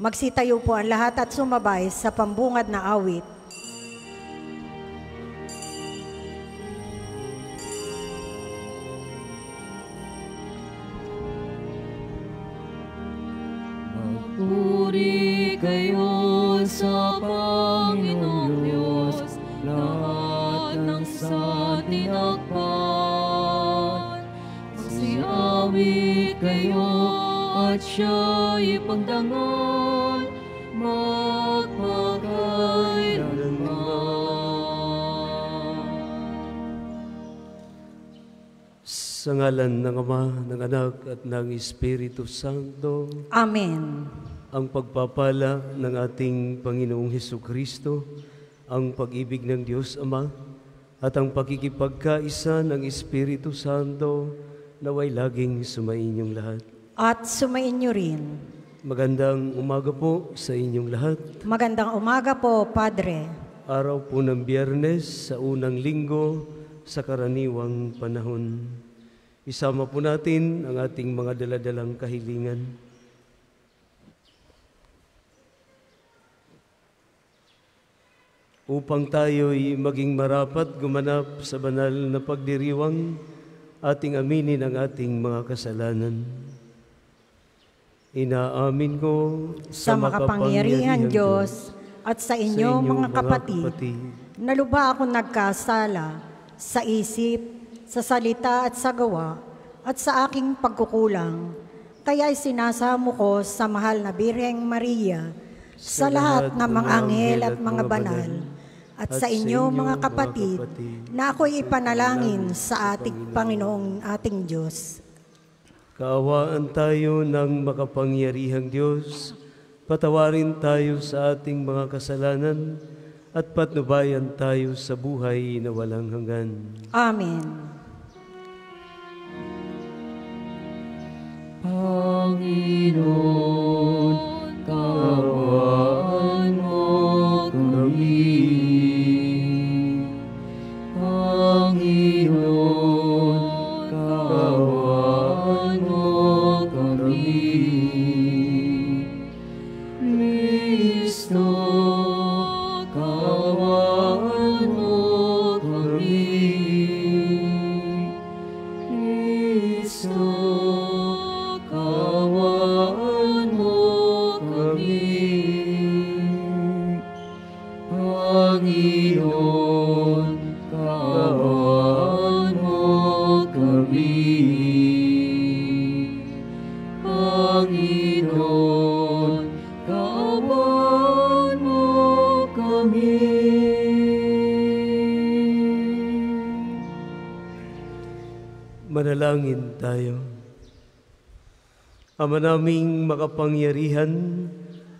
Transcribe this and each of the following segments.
Magsitayo po ang lahat at sumabay sa pambungad na awit. Sa ngalan ng Ama, ng Anak at ng Espiritu Santo, Amen. ang pagpapala ng ating Panginoong Heso Kristo, ang pag-ibig ng Diyos Ama, at ang pakikipagkaisa ng Espiritu Santo naway laging sumainyong lahat. At sumainyo rin. Magandang umaga po sa inyong lahat. Magandang umaga po, Padre. Araw po ng biyernes sa unang linggo sa karaniwang panahon. Isama po natin ang ating mga daladalang kahilingan. Upang tayo'y maging marapat gumanap sa banal na pagdiriwang, ating aminin ang ating mga kasalanan. Inaamin ko Sa makapangyarihan Diyos at sa inyo, mga kapatid, na luba ako nagkasala sa isip, sa salita at sa gawa, at sa aking pagkukulang. Kaya sinasamo ko sa mahal na Birheng Maria, sa lahat ng mga anghel at mga banal, at sa inyo mga kapatid, na ako'y ipanalangin sa ating Panginoong ating Diyos. Kaawaan tayo ng makapangyarihang Diyos, patawarin tayo sa ating mga kasalanan, at patnubayan tayo sa buhay na walang hanggan. Amen. Panginoon, kaawaan mo kami. Manalangin tayo. Ama naming makapangyarihan,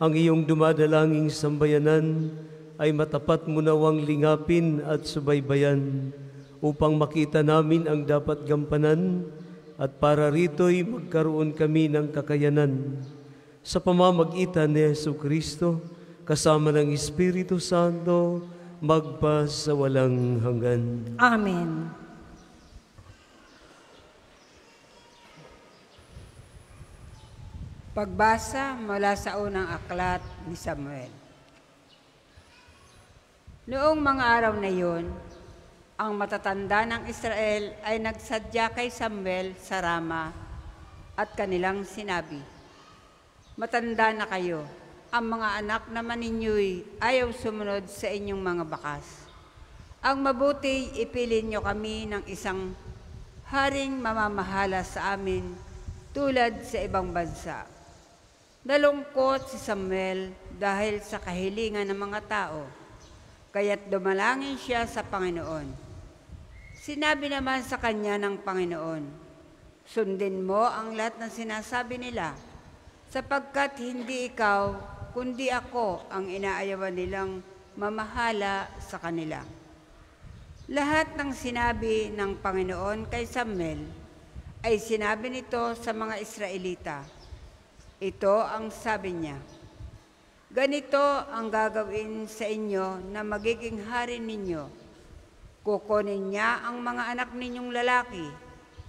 ang iyong dumadalanging sambayanan ay matapat mo nawang lingapin at subaybayan upang makita namin ang dapat gampanan at para rito'y magkaroon kami ng kakayanan. Sa pamamagitan ni Yesu Kristo, kasama ng Espiritu Santo, magpa sa walang hanggan. Amen. Pagbasa mula sa unang aklat ni Samuel. Noong mga araw na iyon, ang matatanda ng Israel ay nagsadya kay Samuel sa Rama at kanilang sinabi, Matanda na kayo, ang mga anak naman ninyo'y ayaw sumunod sa inyong mga bakas. Ang mabuti ipilin nyo kami ng isang haring mamamahala sa amin tulad sa ibang bansa. Nalungkot si Samuel dahil sa kahilingan ng mga tao, kaya't dumalangin siya sa Panginoon. Sinabi naman sa kanya ng Panginoon, Sundin mo ang lahat ng sinasabi nila, sapagkat hindi ikaw, kundi ako ang inaayawan nilang mamahala sa kanila. Lahat ng sinabi ng Panginoon kay Samuel ay sinabi nito sa mga Israelita. Ito ang sabi niya, Ganito ang gagawin sa inyo na magiging hari ninyo. Kukunin niya ang mga anak ninyong lalaki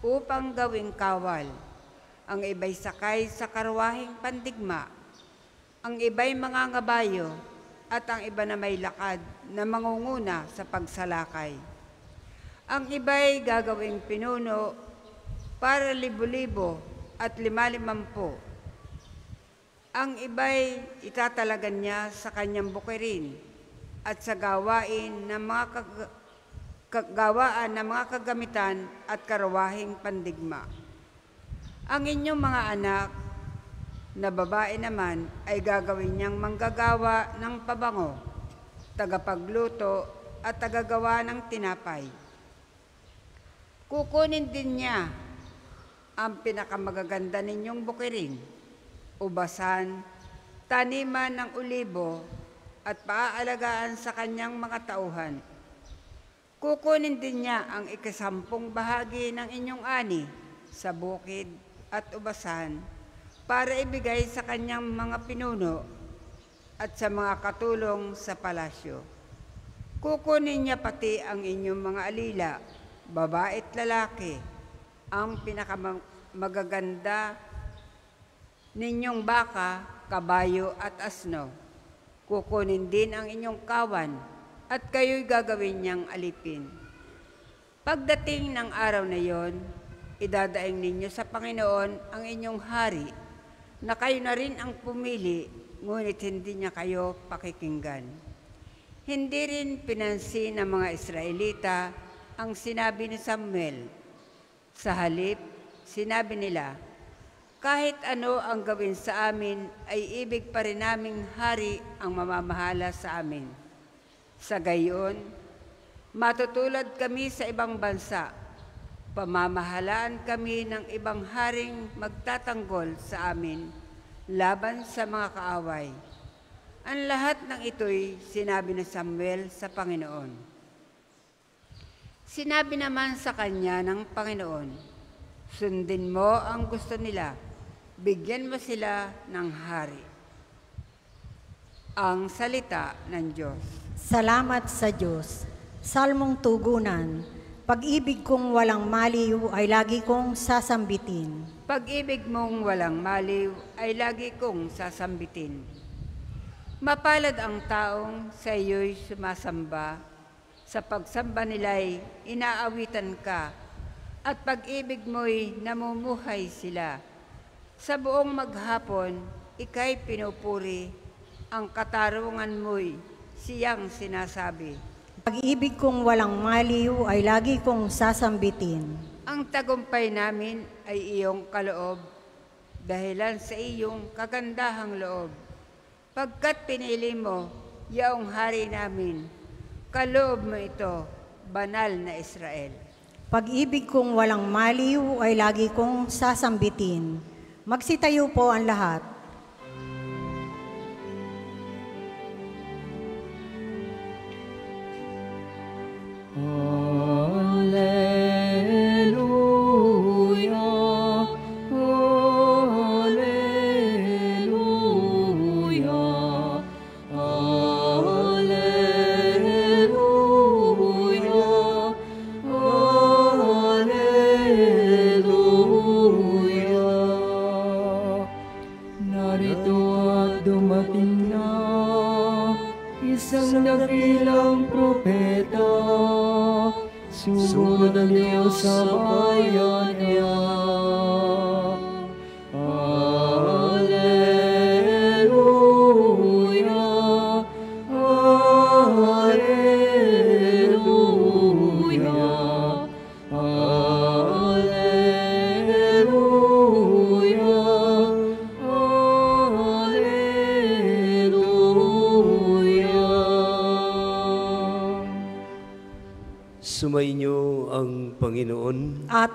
upang gawing kawal. Ang iba'y sakay sa karwahing pandigma ang iba'y mga ngabayo, at ang iba na may lakad na mangunguna sa pagsalakay. Ang iba'y gagawing pinuno para libo-libo at lima-limampu. Ang iba'y itatalagan niya sa kanyang bukirin at sa gawain ng mga kag- kagawaan ng mga kagamitan at karawahing pandigma. Ang inyong mga anak na babae naman ay gagawin niyang manggagawa ng pabango, tagapagluto at tagagawa ng tinapay. Kukunin din niya ang pinakamagaganda ninyong bukirin, ubasan, taniman ng ulibo at paaalagaan sa kanyang mga tauhan. Kukunin din niya ang ikasampung bahagi ng inyong ani sa bukid at ubasan para ibigay sa kanyang mga pinuno at sa mga katulong sa palasyo. Kukunin niya pati ang inyong mga alila, babae at lalaki, ang pinakamagaganda ninyong baka, kabayo at asno. Kukunin din ang inyong kawan at kayo'y gagawin niyang alipin. Pagdating ng araw na yon, idadaing ninyo sa Panginoon ang inyong hari na kayo na rin ang pumili, ngunit hindi niya kayo pakikinggan. Hindi rin pinansin ng mga Israelita ang sinabi ni Samuel. Sa halip, sinabi nila, kahit ano ang gawin sa amin ay ibig pa rin naming hari ang mamamahala sa amin. Sa gayon, matutulad kami sa ibang bansa. Pamamahalaan kami ng ibang haring magtatanggol sa amin laban sa mga kaaway. Ang lahat ng ito'y sinabi ni Samuel sa Panginoon. Sinabi naman sa kanya ng Panginoon, Sundin mo ang gusto nila, bigyan mo sila ng hari. Ang salita ng Diyos. Salamat sa Diyos. Salmong tugunan, pag-ibig kong walang maliw ay lagi kong sasambitin. Pag-ibig mong walang maliw ay lagi kong sasambitin. Mapalad ang taong sa iyo'y sumasamba, sa pagsamba nila'y inaawitan ka, at pag-ibig mo'y namumuhay sila. Sa buong maghapon, ika'y pinupuri, ang katarungan mo'y siyang sinasabi. Pag-ibig kong walang maliw ay lagi kong sasambitin. Ang tagumpay namin ay iyong kaloob, dahilan sa iyong kagandahang loob. Pagkat pinili mo, yaong hari namin, kaloob mo ito, banal na Israel. Pag-ibig kong walang maliw ay lagi kong sasambitin. Magsitayo po ang lahat. Alleluia,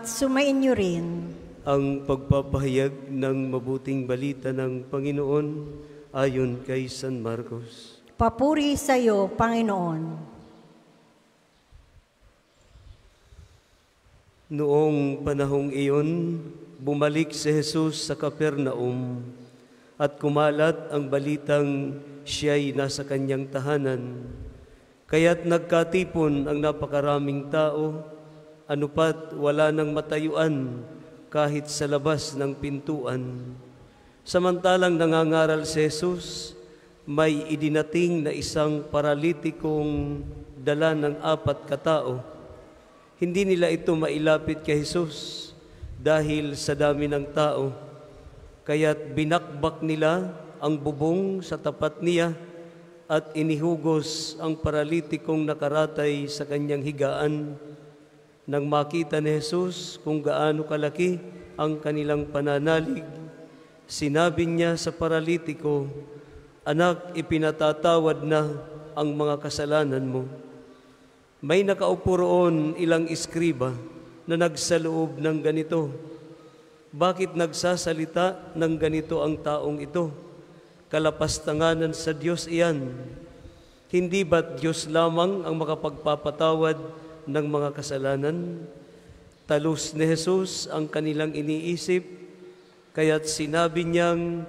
At sumain niyo rin. ang pagpapahayag ng mabuting balita ng Panginoon ayon kay San Marcos. Papuri sa iyo, Panginoon. Noong panahong iyon, bumalik si Jesus sa Kapernaum at kumalat ang balitang siya'y nasa kanyang tahanan. Kaya't nagkatipon ang napakaraming tao, anupat wala nang matayuan kahit sa labas ng pintuan. Samantalang nangangaral si Jesus, may idinating na isang paralitikong dala ng apat katao. Hindi nila ito mailapit kay Jesus dahil sa dami ng tao. Kaya't binakbak nila ang bubong sa tapat niya at inihugos ang paralitikong nakaratay sa kanyang higaan. Nang makita ni Jesus kung gaano kalaki ang kanilang pananalig, sinabi niya sa paralitiko, Anak, ipinatatawad na ang mga kasalanan mo. May nakaupo roon ilang iskriba na nagsaloob ng ganito. Bakit nagsasalita ng ganito ang taong ito? Kalapastanganan sa Diyos iyan. Hindi ba't Diyos lamang ang makapagpapatawad ng mga kasalanan? Talus ni Jesus ang kanilang iniisip, kaya't sinabi niyang,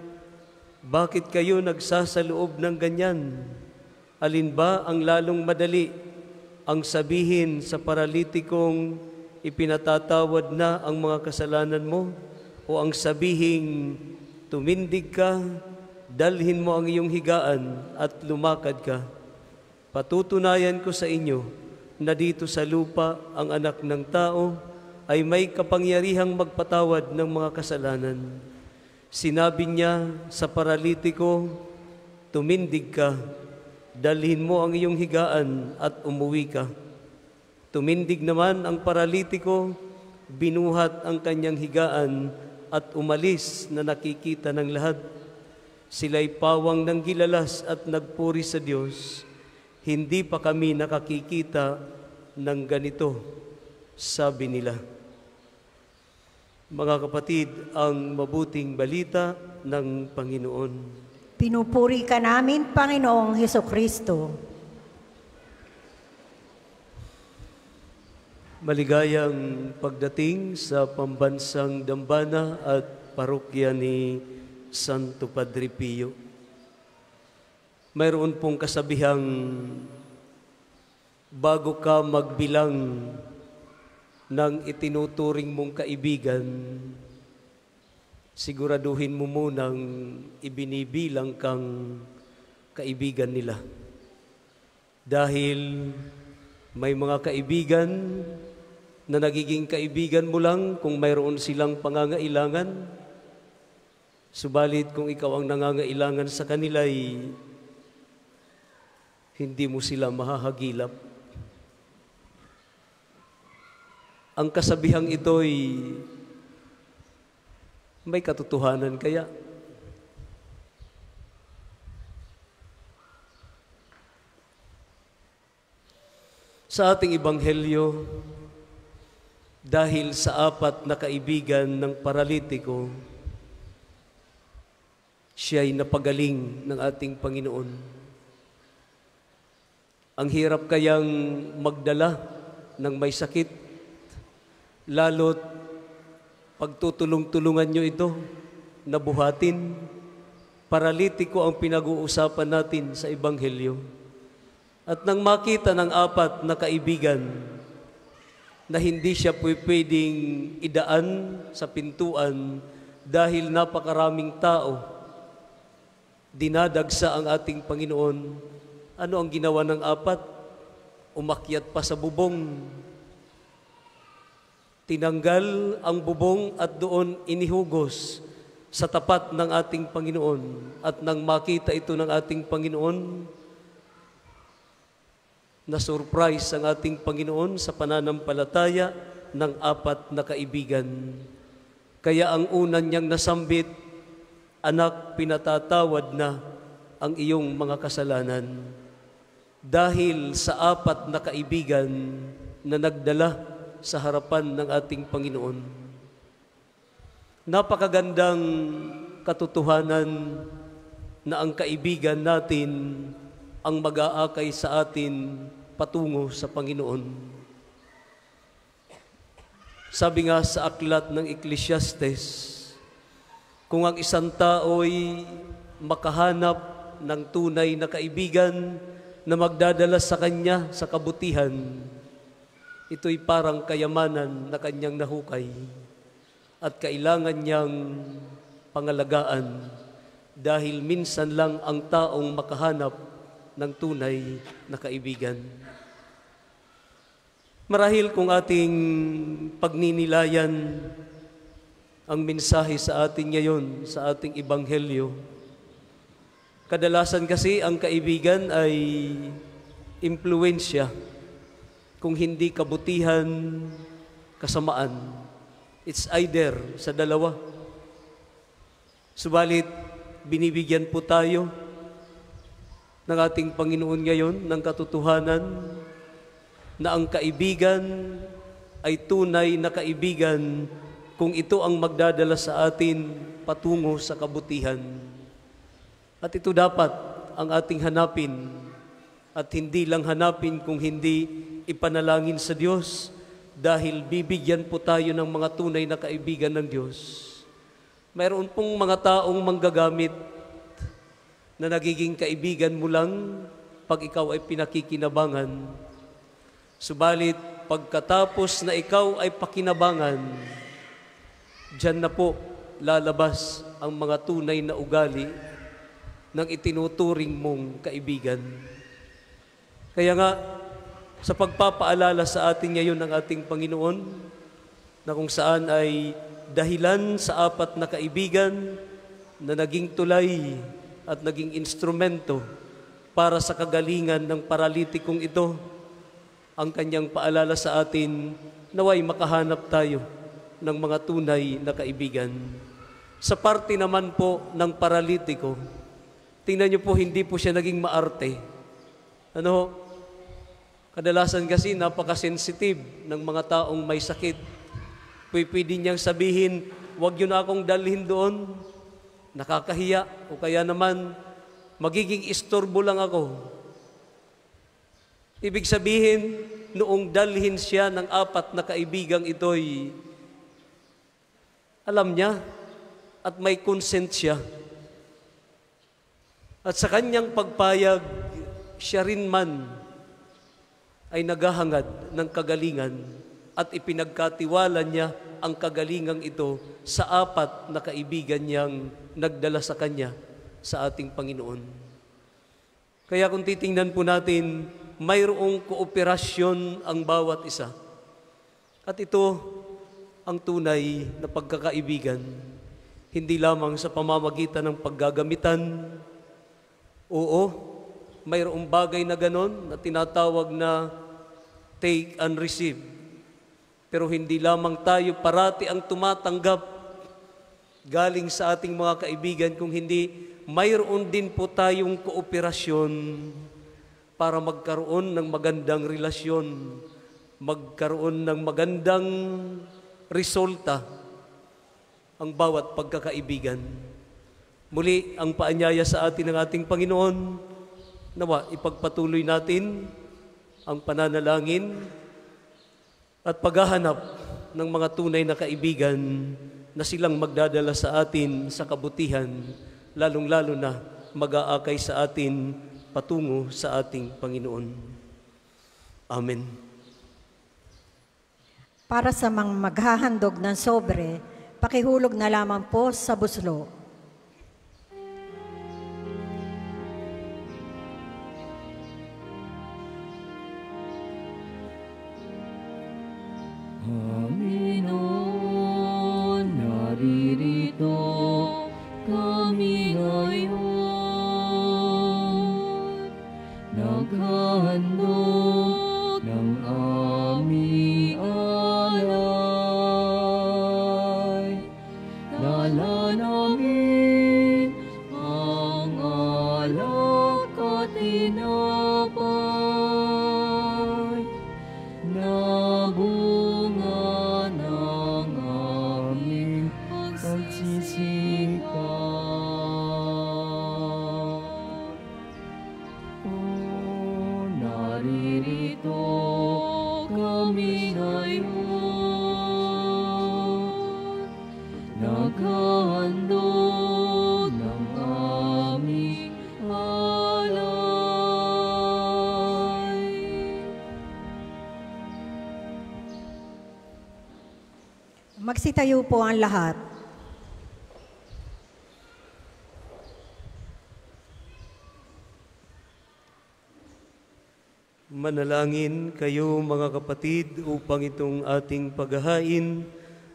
Bakit kayo nagsasaloob ng ganyan? Alin ba ang lalong madali? Ang sabihin sa paralitikong, ipinatatawad na ang mga kasalanan mo? O ang sabihing, tumindig ka, dalhin mo ang iyong higaan at lumakad ka. Patutunayan ko sa inyo na dito sa lupa ang anak ng tao ay may kapangyarihang magpatawad ng mga kasalanan. Sinabi niya sa paralitiko, tumindig ka, dalhin mo ang iyong higaan at umuwi ka. Tumindig naman ang paralitiko, binuhat ang kanyang higaan at umalis na nakikita ng lahat. Sila'y pawang ng gilalas at nagpuri sa Diyos. Hindi pa kami nakakikita ng ganito, sabi nila. Mga kapatid, ang mabuting balita ng Panginoon. Pinupuri ka namin, Panginoong Heso Kristo. Maligayang pagdating sa pambansang dambana at parokya ni Santo Padre Pio. Mayroon pong kasabihang bago ka magbilang ng itinuturing mong kaibigan, siguraduhin mo munang ibinibilang kang kaibigan nila. Dahil may mga kaibigan na nagiging kaibigan mo lang kung mayroon silang pangangailangan. Subalit kung ikaw ang nangangailangan sa kanila ay hindi mo sila mahahagilap. Ang kasabihang ito'y may katotohanan kaya? Sa ating ibanghelyo, dahil sa apat na kaibigan ng paralitiko, siya ay napagaling ng ating Panginoon. Ang hirap kayang magdala ng may sakit, lalo't pagtutulong-tulungan nyo ito, nabuhatin, paralitiko ang pinag-uusapan natin sa Ebanghelyo. At nang makita ng apat na kaibigan na hindi siya pwedeng idaan sa pintuan dahil napakaraming tao, dinadagsa ang ating Panginoon. Ano ang ginawa ng apat? Umakyat pa sa bubong. Tinanggal ang bubong at doon inihugos sa tapat ng ating Panginoon. At nang makita ito ng ating Panginoon, na-surprise ang ating Panginoon sa pananampalataya ng apat na kaibigan. Kaya ang unan niyang nasambit, Anak, pinatatawad na ang iyong mga kasalanan. Dahil sa apat na kaibigan na nagdala sa harapan ng ating Panginoon. Napakagandang katotohanan na ang kaibigan natin ang mag-aakay sa atin patungo sa Panginoon. Sabi nga sa aklat ng Ecclesiastes, kung ang isang tao'y makahanap ng tunay na kaibigan na magdadala sa kanya sa kabutihan, ito'y parang kayamanan na kanyang nahukay at kailangan niyang pangalagaan dahil minsan lang ang taong makahanap ng tunay na kaibigan. Marahil kung ating pagninilayan ang mensahe sa atin ngayon, sa ating ebanghelyo, kadalasan kasi ang kaibigan ay impluensya, kung hindi kabutihan, kasamaan. It's either sa dalawa. Subalit, binibigyan po tayo ng ating Panginoon ngayon ng katotohanan na ang kaibigan ay tunay na kaibigan kung ito ang magdadala sa atin patungo sa kabutihan. At ito dapat ang ating hanapin at hindi lang hanapin kung hindi ipanalangin sa Diyos dahil bibigyan po tayo ng mga tunay na kaibigan ng Diyos. Mayroon pong mga taong manggagamit na nagiging kaibigan mo lang pag ikaw ay pinakikinabangan. Subalit, pagkatapos na ikaw ay pakinabangan, dyan na po lalabas ang mga tunay na ugali ng itinuturing mong kaibigan. Kaya nga, sa pagpapaalala sa atin ngayon ng ating Panginoon, na kung saan ay dahilan sa apat na kaibigan na naging tulay at naging instrumento para sa kagalingan ng paralitikong ito. Ang kanyang paalala sa atin, naway makahanap tayo ng mga tunay na kaibigan. Sa parte naman po ng paralitiko, tingnan niyo po, hindi po siya naging maarte. Ano? Kadalasan kasi napaka-sensitive ng mga taong may sakit. Pwede niyang sabihin, huwag yun akong dalhin doon nakakahiya o kaya naman magiging istorbo lang ako. Ibig sabihin, noong dalhin siya ng apat na kaibigang ito'y alam niya at may consent siya. At sa kanyang pagpayag, siya rin man ay naghahangad ng kagalingan at ipinagkatiwala niya ang kagalingang ito sa apat na kaibigan niyang nagdala sa Kanya sa ating Panginoon. Kaya kung titingnan po natin, mayroong kooperasyon ang bawat isa. At ito ang tunay na pagkakaibigan, hindi lamang sa pamamagitan ng paggagamitan. Oo, mayroong bagay na ganon na tinatawag na take and receive. Pero hindi lamang tayo parati ang tumatanggap galing sa ating mga kaibigan, kung hindi mayroon din po tayong kooperasyon para magkaroon ng magandang relasyon, magkaroon ng magandang resulta ang bawat pagkakaibigan. Muli, ang paanyaya sa atin ng ating Panginoon, nawa, ipagpatuloy natin ang pananalangin at paghahanap ng mga tunay na kaibigan na silang magdadala sa atin sa kabutihan, lalong-lalo na mag-aakay sa atin patungo sa ating Panginoon. Amen. Para sa mga maghahandog ng sobre, pakihulog na lamang po sa buslo. Panginoon, naririto Magsitayo po ang lahat. Manalangin kayo mga kapatid upang itong ating paghahain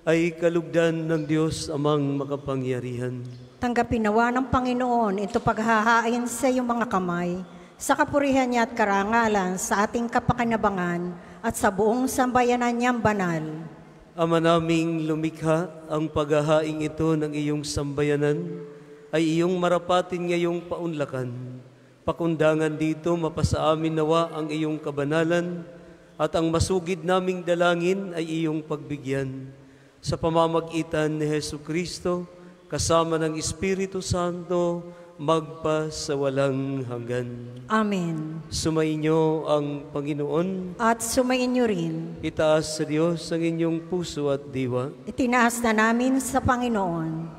ay kalugdan ng Diyos amang makapangyarihan. Tanggapin nawa ng Panginoon ito paghahain sa iyong mga kamay, sa kapurihan niya at karangalan, sa ating kapakinabangan, at sa buong sambayanan niyang banal. Ama naming lumikha ang paghahaing ito ng iyong sambayanan ay iyong marapatin ngayong paunlakan. Pakundangan dito mapasa amin nawa ang iyong kabanalan at ang masugid naming dalangin ay iyong pagbigyan. Sa pamamagitan ni Heso Kristo, kasama ng Espiritu Santo, magpa sa walang hanggan. Amen. Sumainyo ang Panginoon, At sumayin niyo rin, itaas sa Diyos ang inyong puso at diwa. itinaas na namin sa Panginoon.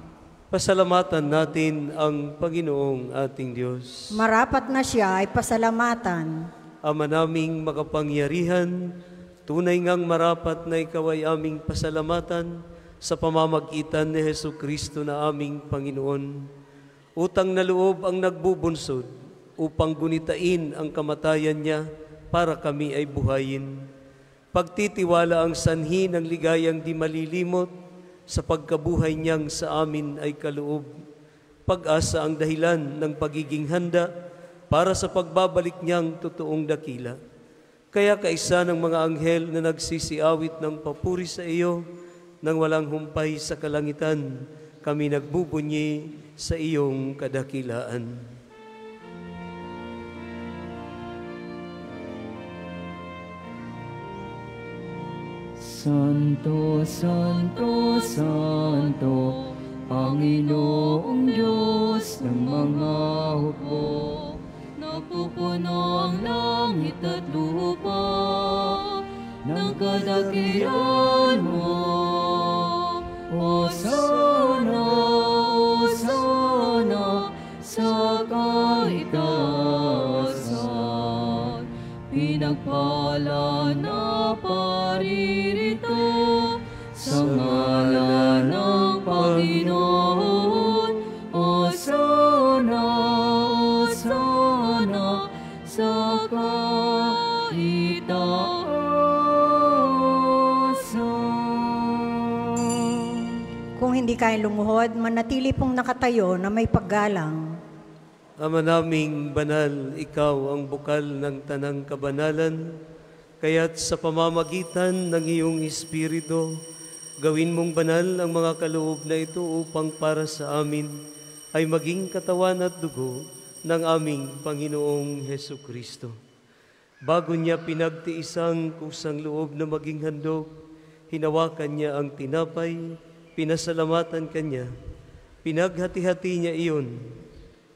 Pasalamatan natin ang Panginoong ating Diyos. Marapat na siya ay pasalamatan. Ama naming makapangyarihan, tunay ngang marapat na ikaw ay aming pasalamatan sa pamamagitan ni Heso Kristo na aming Panginoon. Utang na loob ang nagbubunsod upang gunitain ang kamatayan niya para kami ay buhayin. Pagtitiwala ang sanhi ng ligayang di malilimot sa pagkabuhay niyang sa amin ay kaloob. Pag-asa ang dahilan ng pagiging handa para sa pagbabalik niyang totoong dakila. Kaya kaisa ng mga anghel na nagsisiawit ng papuri sa iyo nang walang humpay sa kalangitan, kami nagbubunyi sa iyong kadakilaan. Santo, Santo, Santo, Panginoong Diyos ng mga hukbo. Napupuno ang langit at lupa ng kadakilan mo. O sana, sana, sa kaitaasan. Pinagpala na paririto sa ngalan ng Panginoon. O sana, o sana, sa kaitaasan. Kung hindi kayo lumuhod, manatili pong nakatayo na may paggalang. Ama naming banal, ikaw ang bukal ng tanang kabanalan, kaya't sa pamamagitan ng iyong Espiritu, gawin mong banal ang mga kaloob na ito upang para sa amin ay maging katawan at dugo ng aming Panginoong Heso Kristo. Bago niya pinagtiisang kusang loob na maging handog, hinawakan niya ang tinapay, pinasalamatan kanya, pinaghati-hati niya iyon,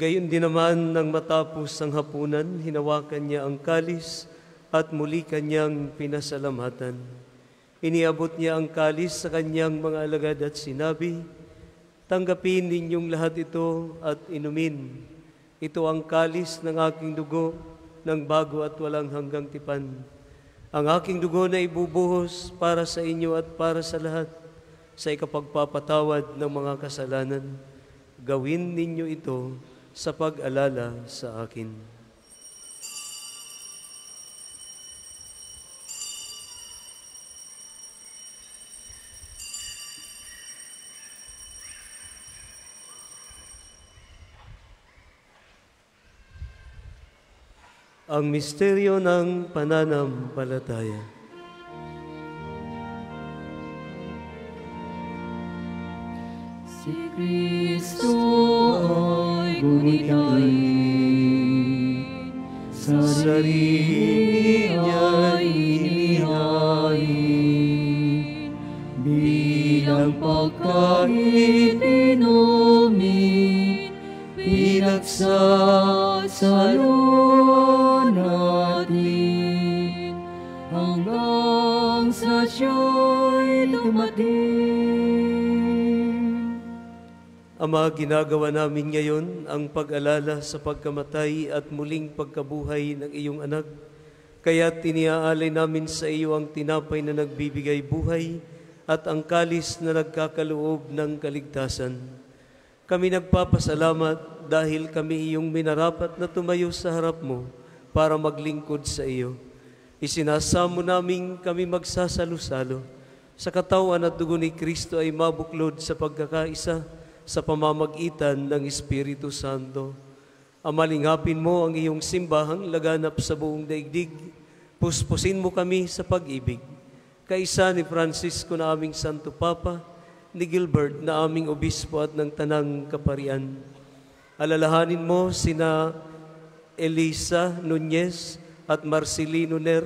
Gayon din naman nang matapos ang hapunan, hinawakan niya ang kalis at muli kanyang pinasalamatan. Iniabot niya ang kalis sa kanyang mga alagad at sinabi, Tanggapin ninyong lahat ito at inumin. Ito ang kalis ng aking dugo ng bago at walang hanggang tipan. Ang aking dugo na ibubuhos para sa inyo at para sa lahat sa ikapagpapatawad ng mga kasalanan. Gawin ninyo ito sa pag-alala sa akin. Ang misteryo ng pananampalataya. Si Kristo ay gunitain, sa sarili niya'y inihain, bilang pagkain inumin, pinagsasaluan natin hanggang sa siya'y dumating. Ama, ginagawa namin ngayon ang pag-alala sa pagkamatay at muling pagkabuhay ng iyong anak. Kaya tiniaalay namin sa iyo ang tinapay na nagbibigay buhay at ang kalis na nagkakaloob ng kaligtasan. Kami nagpapasalamat dahil kami iyong minarapat na tumayo sa harap mo para maglingkod sa iyo. Isinasamo namin kami magsasalo-salo sa katawan at dugo ni Kristo ay mabuklod sa pagkakaisa sa pamamagitan ng Espiritu Santo. Amalingapin mo ang iyong simbahang laganap sa buong daigdig. Puspusin mo kami sa pag-ibig. Kaisa ni Francisco na aming Santo Papa, ni Gilbert na aming obispo at ng Tanang Kaparian. Alalahanin mo sina Elisa Nunez at Marcelino Ner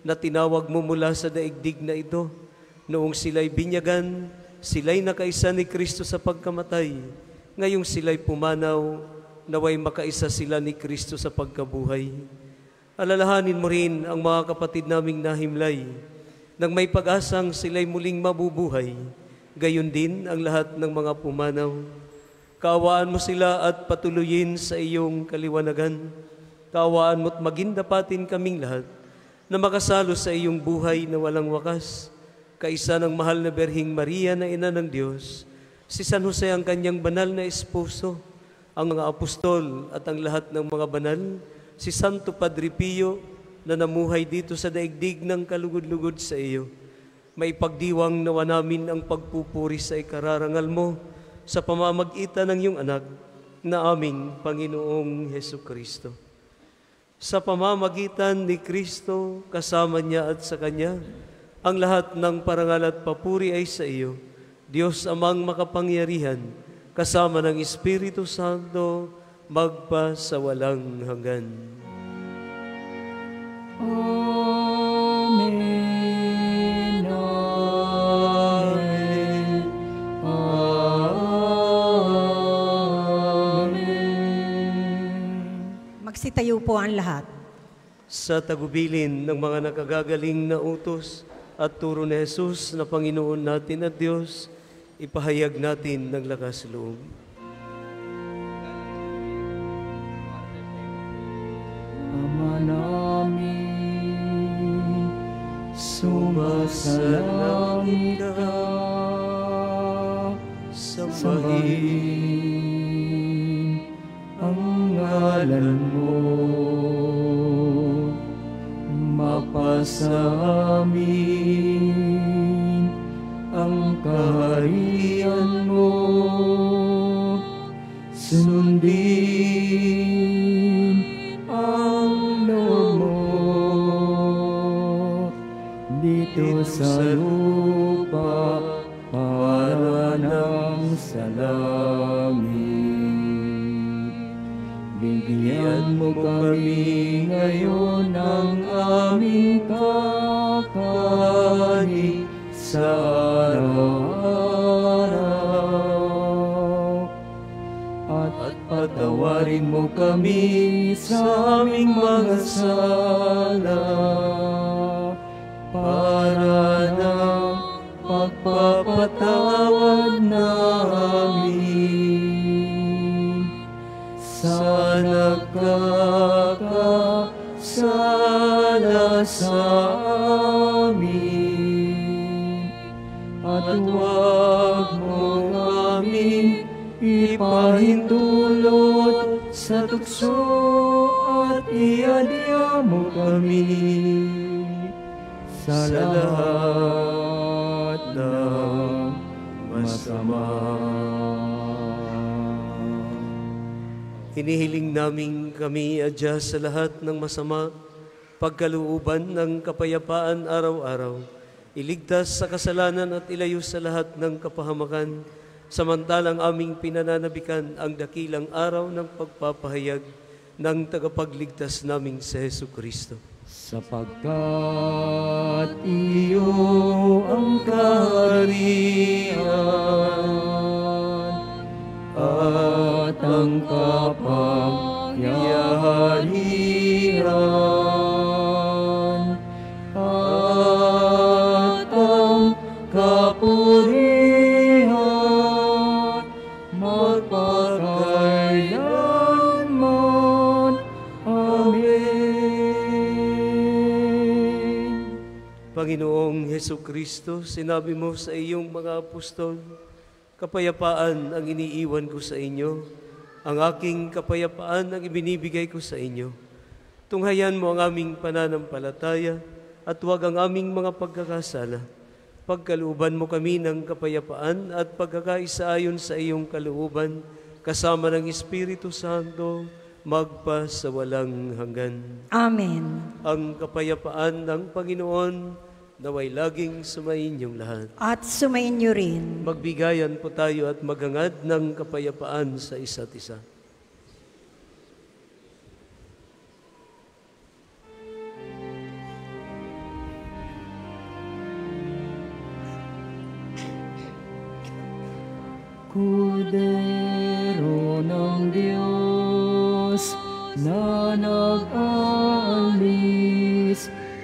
na tinawag mo mula sa daigdig na ito noong sila'y binyagan sila'y nakaisa ni Kristo sa pagkamatay. Ngayong sila'y pumanaw, naway makaisa sila ni Kristo sa pagkabuhay. Alalahanin mo rin ang mga kapatid naming nahimlay, nang may pag-asang sila'y muling mabubuhay, gayon din ang lahat ng mga pumanaw. Kaawaan mo sila at patuloyin sa iyong kaliwanagan. Kaawaan mo't magindapatin kaming lahat na makasalo sa iyong buhay na walang wakas kaisa ng mahal na Berhing Maria na ina ng Diyos, si San Jose ang kanyang banal na esposo, ang mga apostol at ang lahat ng mga banal, si Santo Padre Pio na namuhay dito sa daigdig ng kalugod-lugod sa iyo. May pagdiwang nawa namin ang pagpupuri sa ikararangal mo sa pamamagitan ng iyong anak na aming Panginoong Heso Kristo. Sa pamamagitan ni Kristo, kasama niya at sa Kanya, ang lahat ng parangal at papuri ay sa iyo, Diyos amang makapangyarihan, kasama ng Espiritu Santo, magpa sa walang hanggan. Amen. Amen. Amen. Magsitayo po ang lahat. Sa tagubilin ng mga nakagagaling na utos at turo ni Jesus na Panginoon natin at Diyos, ipahayag natin ng lakas loob. Ama namin, sumasalangit ka, sambahin ang ngalan mo. Mapasa amin ang kaharian mo. Sundin ang mo dito sa lupa para ng sa langit. Bigyan mo kami ngayon ng aming kakanin. At patawarin mo kami sa mga sala para na pagpapatawad namin sa nagkakasala sa amin. At huwag mo kami ipahintulot sa tukso at iadya mo kami sa lahat ng masama. Hinihiling namin kami adya sa lahat ng masama, pagkalooban ng kapayapaan araw-araw, iligtas sa kasalanan at ilayo sa lahat ng kapahamakan, samantalang aming pinananabikan ang dakilang araw ng pagpapahayag ng tagapagligtas naming sa Heso Kristo. Sapagkat iyo ang kaharian at ang kapangyarihan Heso Kristo, sinabi mo sa iyong mga apostol, Kapayapaan ang iniiwan ko sa inyo, ang aking kapayapaan ang ibinibigay ko sa inyo. Tunghayan mo ang aming pananampalataya at huwag ang aming mga pagkakasala. Pagkalooban mo kami ng kapayapaan at pagkakaisa ayon sa iyong kalooban, kasama ng Espiritu Santo, magpa sa walang hanggan. Amen. Ang kapayapaan ng Panginoon, naway laging sumayinyong lahat. At sumayin niyo rin. Magbigayan po tayo at magangad ng kapayapaan sa isa't isa. Kudero ng Diyos na nag-alis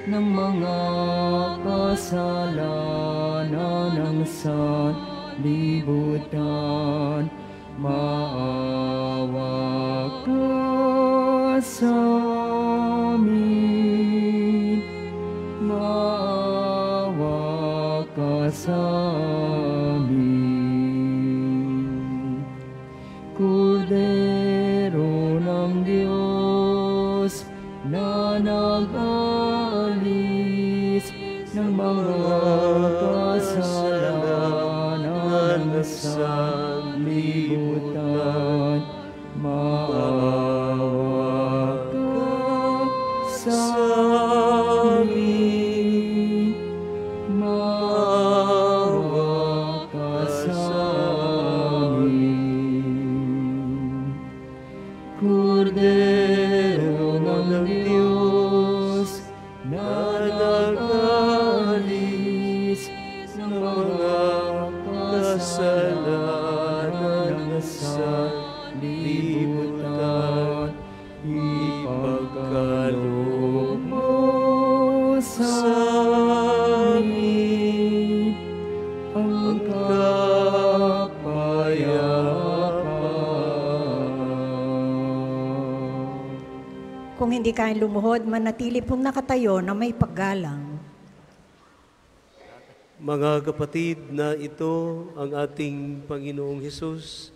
ng mga kasalanan ng sanlibutan. Maawa ka sa amin. Maawa ka sa amin. Kayang lumuhod, manatili pong nakatayo na may paggalang. Mga kapatid na ito ang ating Panginoong Hesus,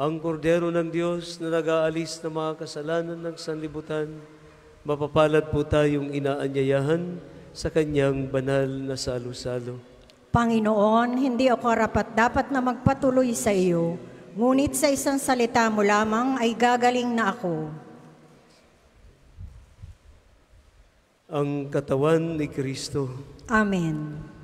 ang kordero ng Diyos na nag-aalis ng mga kasalanan ng sanlibutan, mapapalad po tayong inaanyayahan sa kanyang banal na salo-salo. Panginoon, hindi ako karapat dapat na magpatuloy sa iyo, ngunit sa isang salita mo lamang ay gagaling na ako. Ang katawan ni Kristo. Amen.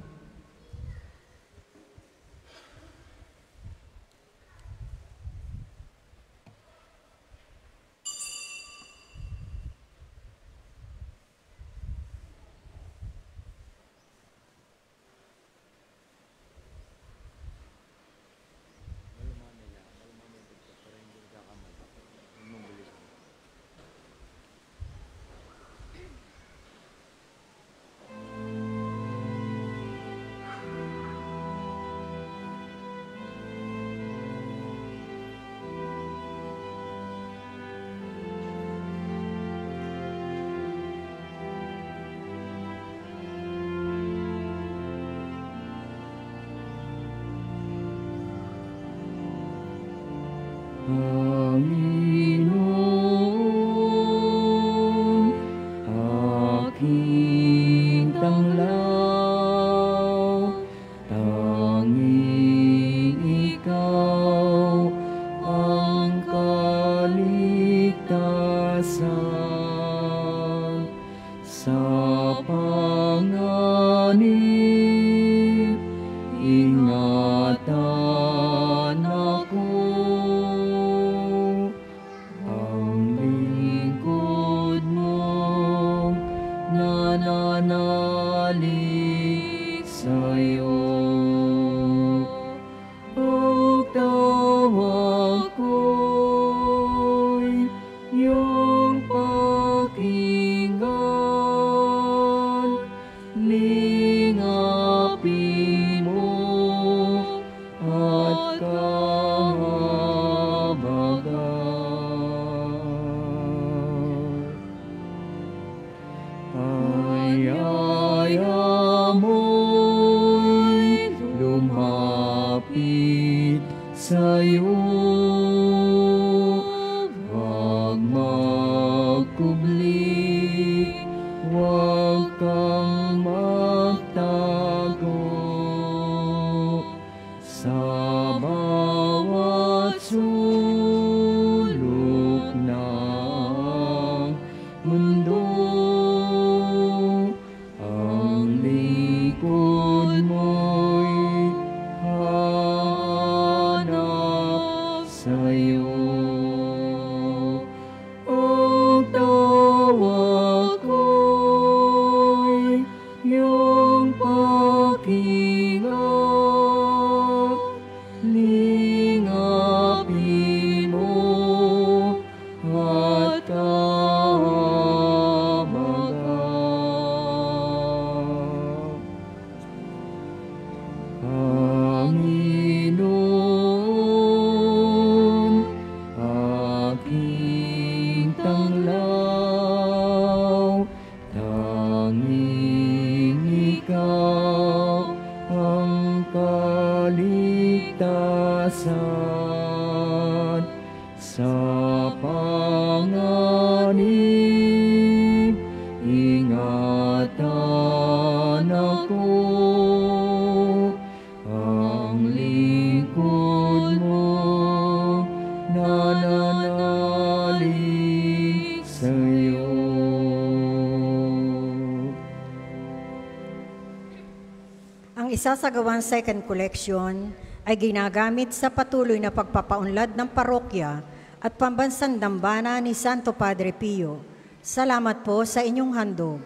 Isasagawang second collection ay ginagamit sa patuloy na pagpapaunlad ng parokya at pambansang dambana ni Santo Padre Pio. Salamat po sa inyong handog.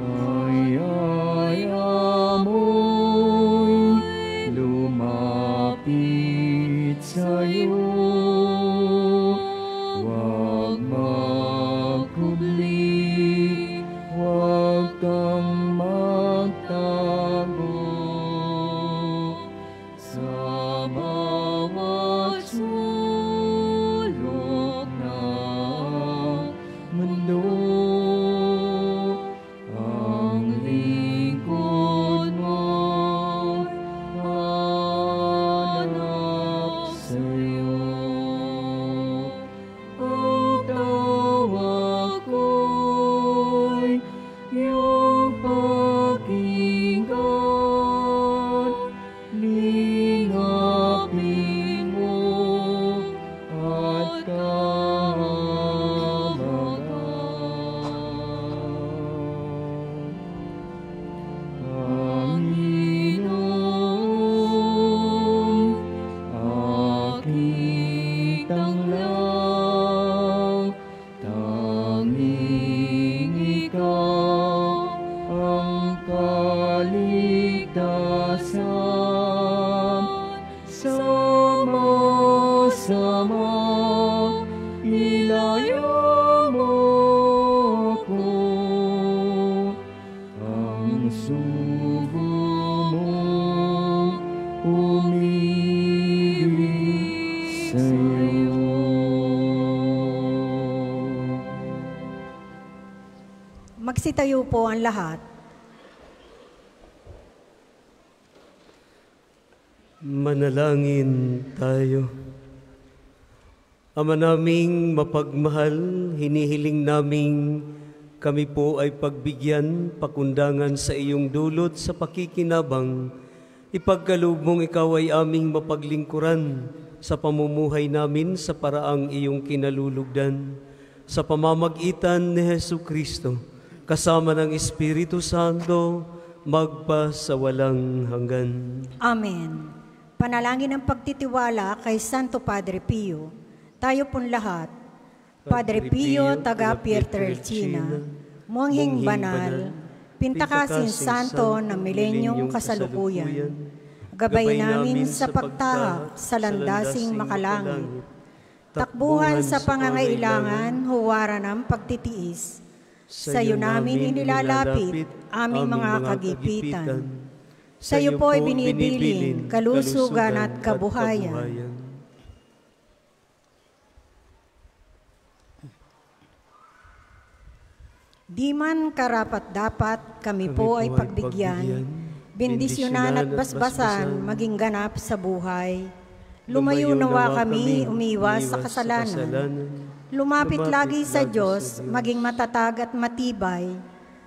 Ay, ay, Magsitayo po ang lahat. Manalangin tayo. Ama naming mapagmahal, hinihiling naming kami po ay pagbigyan, pakundangan sa iyong dulot sa pakikinabang. Ipagkaloob mong ikaw ay aming mapaglingkuran sa pamumuhay namin sa paraang iyong kinalulugdan. Sa pamamagitan ni Heso Kristo, kasama ng Espiritu Santo, magpa sa walang hanggan. Amen. Panalangin ng pagtitiwala kay Santo Padre Pio. Tayo pong lahat. Padre Pio, taga Pietrelcina, Monghing Banal, Pintakasin Santo ng Milenyong Kasalukuyan, Gabay namin sa pagtahak sa landasing makalangit, Takbuhan sa pangangailangan, huwara ng pagtitiis. Sa iyo namin inilalapit aming mga kagipitan. Sa iyo po'y binibilin kalusugan at kabuhayan. Di man karapat dapat kami po ay pagbigyan, bendisyonan at basbasan maging ganap sa buhay. Lumayo nawa kami umiwas sa kasalanan. Lumapit lagi sa Diyos, maging matatag at matibay.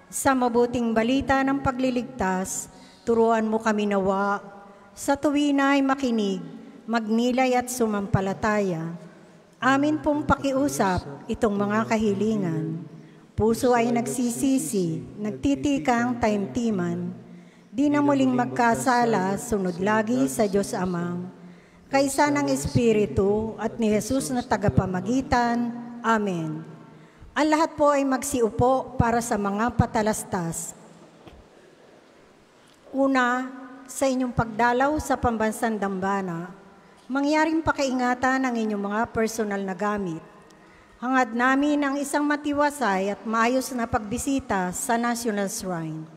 Sa mabuting balita ng pagliligtas, turuan mo kami nawa. Sa tuwina ay makinig, magnilay at sumampalataya. Amin pong pakiusap itong mga kahilingan. Puso ay nagsisisi, nagtitikang taimtiman. Di na muling magkasala, sunod lagi sa Diyos Amang. Kaisa ng Espiritu at ni Jesus na tagapamagitan. Amen. Ang lahat po ay magsiupo para sa mga patalastas. Una, sa inyong pagdalaw sa pambansang dambana, mangyaring pakaingatan ang inyong mga personal na gamit. Hangad namin ang isang matiwasay at maayos na pagbisita sa National Shrine.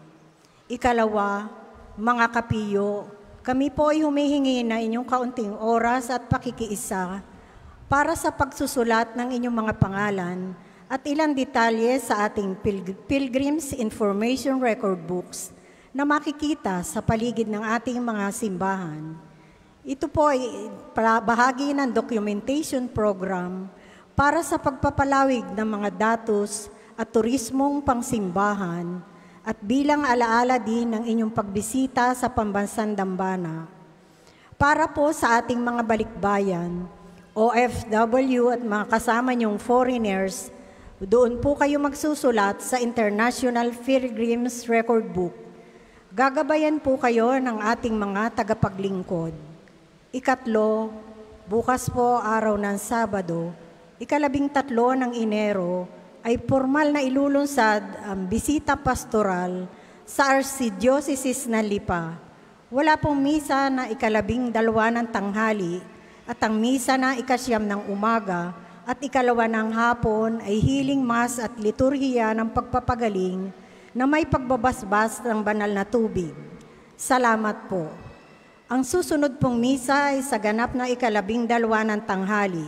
Ikalawa, mga kapiyo, kami po ay humihingi na inyong kaunting oras at pakikiisa para sa pagsusulat ng inyong mga pangalan at ilang detalye sa ating Pil- Pilgrim's Information Record Books na makikita sa paligid ng ating mga simbahan. Ito po ay bahagi ng documentation program para sa pagpapalawig ng mga datos at turismong pangsimbahan at bilang alaala din ng inyong pagbisita sa Pambansang Dambana. Para po sa ating mga balikbayan, OFW at mga kasama niyong foreigners, doon po kayo magsusulat sa International Pilgrims Record Book. Gagabayan po kayo ng ating mga tagapaglingkod. Ikatlo, bukas po araw ng Sabado, ikalabing tatlo ng Enero, ay formal na ilulunsad ang bisita pastoral sa Archdiocese ng Lipa. Wala pong misa na ikalabing dalawa ng tanghali at ang misa na ikasyam ng umaga at ikalawa ng hapon ay healing mass at liturhiya ng pagpapagaling na may pagbabasbas ng banal na tubig. Salamat po. Ang susunod pong misa ay sa ganap na ikalabing dalawa ng tanghali.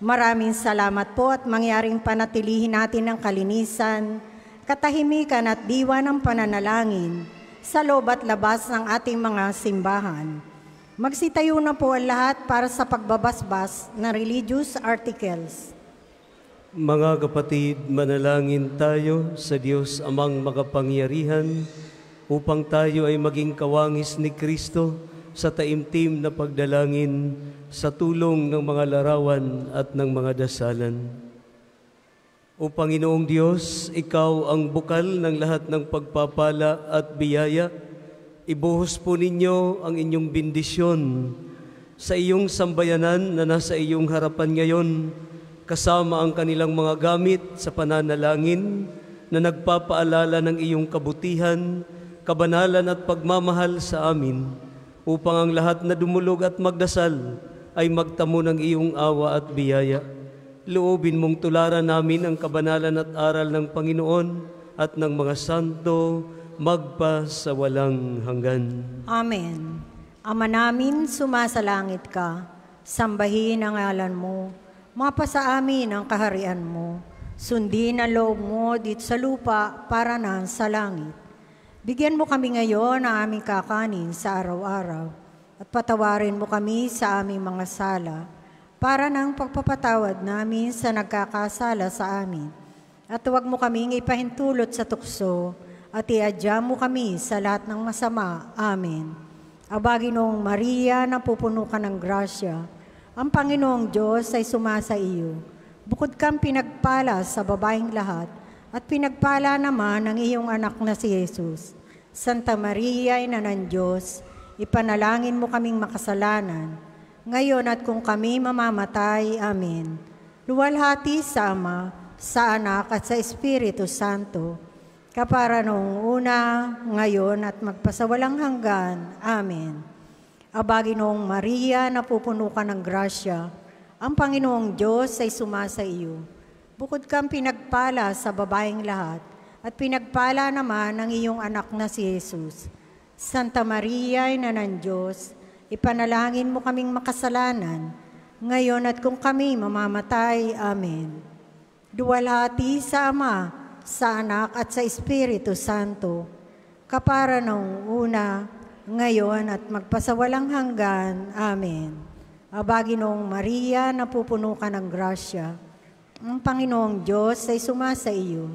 Maraming salamat po at mangyaring panatilihin natin ang kalinisan, katahimikan at diwa ng pananalangin sa loob at labas ng ating mga simbahan. Magsitayo na po ang lahat para sa pagbabasbas ng religious articles. Mga kapatid, manalangin tayo sa Diyos amang makapangyarihan upang tayo ay maging kawangis ni Kristo sa taimtim na pagdalangin sa tulong ng mga larawan at ng mga dasalan. O Panginoong Diyos, Ikaw ang bukal ng lahat ng pagpapala at biyaya. Ibuhos po ninyo ang inyong bendisyon sa iyong sambayanan na nasa iyong harapan ngayon, kasama ang kanilang mga gamit sa pananalangin na nagpapaalala ng iyong kabutihan, kabanalan at pagmamahal sa amin, upang ang lahat na dumulog at magdasal ay magtamo ng iyong awa at biyaya. Loobin mong tularan namin ang kabanalan at aral ng Panginoon at ng mga santo magpa sa walang hanggan. Amen. Ama namin, sumasalangit ka, sambahin ang ngalan mo, mapasa amin ang kaharian mo, sundin ang loob mo dito sa lupa para na sa langit. Bigyan mo kami ngayon ng aming kakanin sa araw-araw at patawarin mo kami sa aming mga sala para ng pagpapatawad namin sa nagkakasala sa amin. At huwag mo kaming ipahintulot sa tukso at iadya mo kami sa lahat ng masama. Amen. Abaginoong Maria, napupuno ka ng grasya, ang Panginoong Diyos ay sumasa iyo. Bukod kang pinagpala sa babaeng lahat, at pinagpala naman ang iyong anak na si Jesus. Santa Maria, Ina ng Diyos, ipanalangin mo kaming makasalanan, ngayon at kung kami mamamatay. Amen. Luwalhati sa Ama, sa Anak at sa Espiritu Santo, kapara noong una, ngayon at magpasawalang hanggan. Amen. Abaginoong Maria, napupuno ka ng grasya, ang Panginoong Diyos ay sumasa iyo. Bukod kang pinagpala sa babaeng lahat, at pinagpala naman ang iyong anak na si Jesus. Santa Maria, Ina ng Diyos, ipanalangin mo kaming makasalanan, ngayon at kung kami mamamatay. Amen. Duwalhati sa Ama, sa Anak at sa Espiritu Santo, kapara nung una, ngayon at magpasawalang hanggan. Amen. Abaginong Maria, napupuno ka ng grasya. Ang Panginoong Diyos ay sumasa iyo.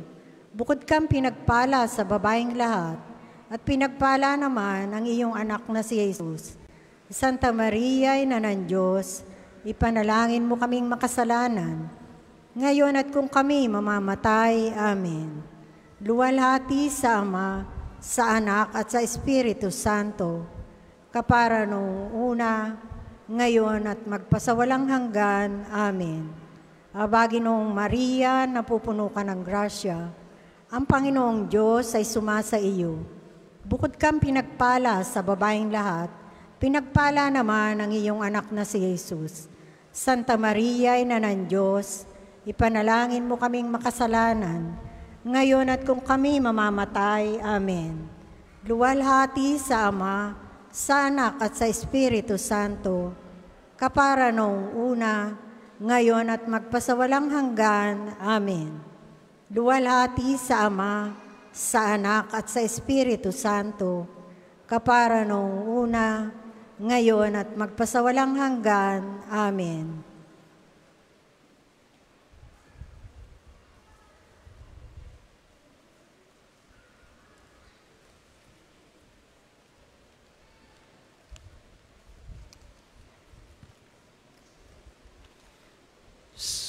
Bukod kang pinagpala sa babaeng lahat, at pinagpala naman ang iyong anak na si Jesus. Santa Maria, Ina ng Diyos, ipanalangin mo kaming makasalanan, ngayon at kung kami mamamatay. Amen. Luwalhati sa Ama, sa Anak at sa Espiritu Santo, kapara noong una, ngayon at magpasawalang hanggan. Amen. Abaginoong Maria, napupuno ka ng grasya, ang Panginoong Diyos ay sumasa iyo. Bukod kang pinagpala sa babaeng lahat, pinagpala naman ang iyong anak na si Jesus. Santa Maria, Ina ng Diyos, ipanalangin mo kaming makasalanan, ngayon at kung kami mamamatay. Amen. Luwalhati sa Ama, sa Anak at sa Espiritu Santo, kapara noong una, ngayon at magpasawalang hanggan. Amen. Luwalhati sa Ama, sa Anak at sa Espiritu Santo, kapara noong una, ngayon at magpasawalang hanggan. Amen.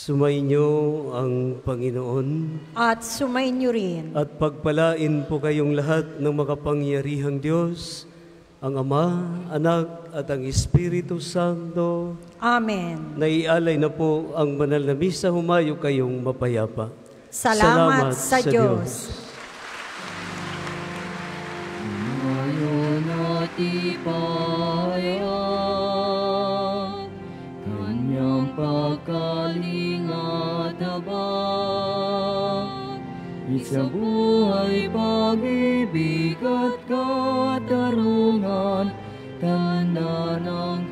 Sumainyo ang Panginoon At sumainyo rin. at pagpalain po kayong lahat ng makapangyarihang Diyos, ang Ama, Anak at ang Espiritu Santo. Amen. Naialay na po ang banal na misa, humayo kayong mapayapa. Salamat, sa, Diyos. Ngayon at ipahayag Kanyang pagkalingat Ama. Isang buhay pag-ibig at katarungan, tanan ang